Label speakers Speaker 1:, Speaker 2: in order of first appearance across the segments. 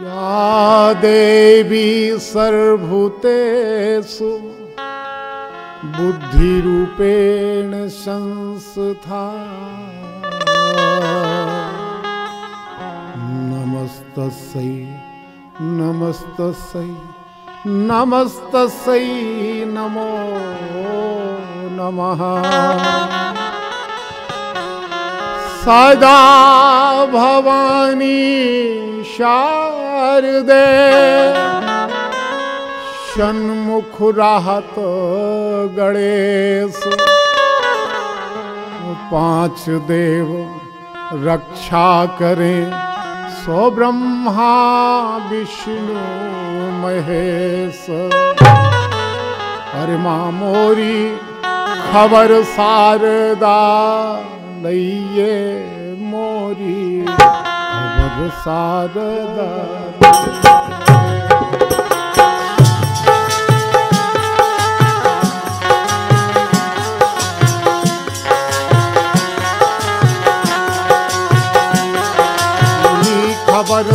Speaker 1: या देवी सर्वभूतेषु बुद्धिरूपेण संस्था। नमस्तस्यै नमस्तस्यै नमस्तस्यै नमो नमः। सदा भवानी शारदे षण्मुख राहत गणेश, पाँच देव रक्षा करें। सो ब्रह्मा, विष्णु, महेश। अरे माँ मोरी, खबर सारदा लइए मोरी। खबर सारदा मोरी खबर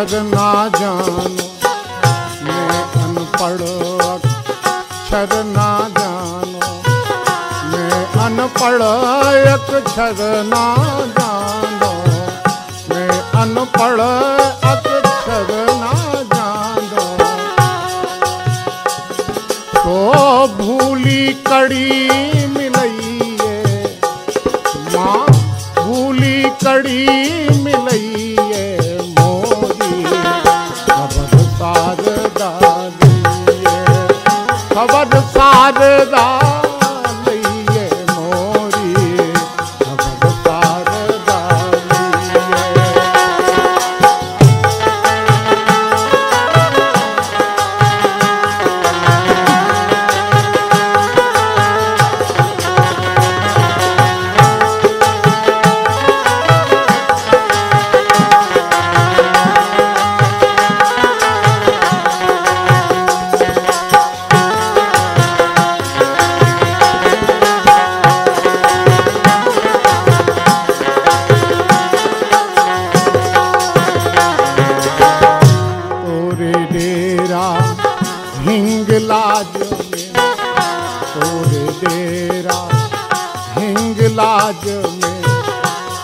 Speaker 1: अक्षर ना जानो, मैं अनपढ़ अक्षर ना जानो। मैं अनपढ़ अक्षर ना जानो। मैं अनपढ़ अक्षर ना जानो। तो भूली कड़ी हिंगलाज में।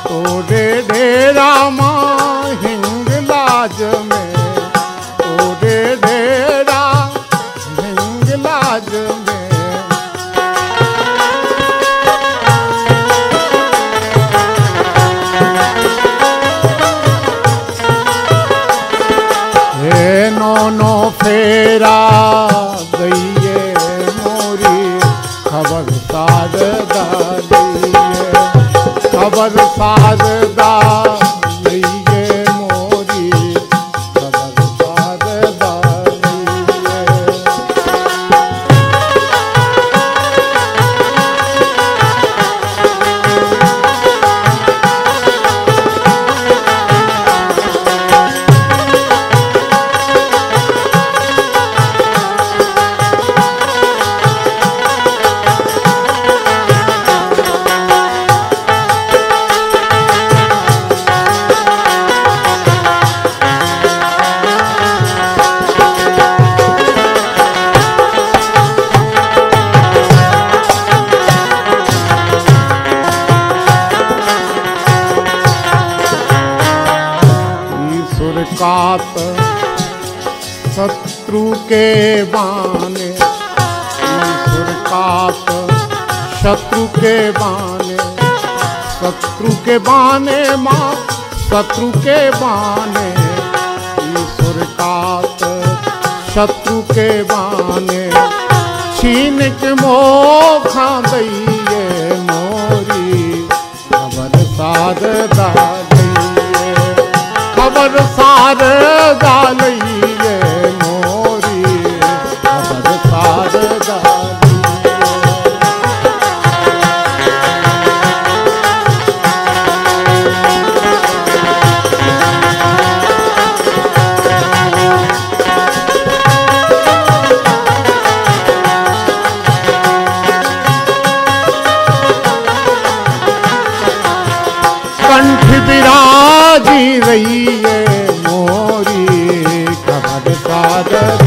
Speaker 1: तोरे डेरा माँ हिंगलाज में। तोरे डेरा हिंगलाज में। हे नो नो फेरा गइए शत्रु के बाने, ईश्वर शत्रु के बाने, शत्रु के बाने माँ, शत्रु के बाने, ईश्वर कात शत्रु के बाने, छीन के मोखा दैये मोरी, खबर सार खबर